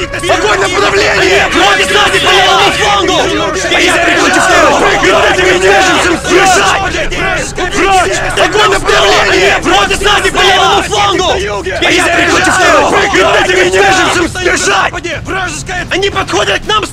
Огонь направление! Вроде сзади по левому флангу! Я против него! Прекратите меня! Бежать! Прочь! Огонь направление! Вроде сзади по левому флангу! Я против него! Прекратите меня! Бежать! Они подходят к нам с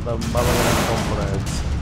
The motherland comrades.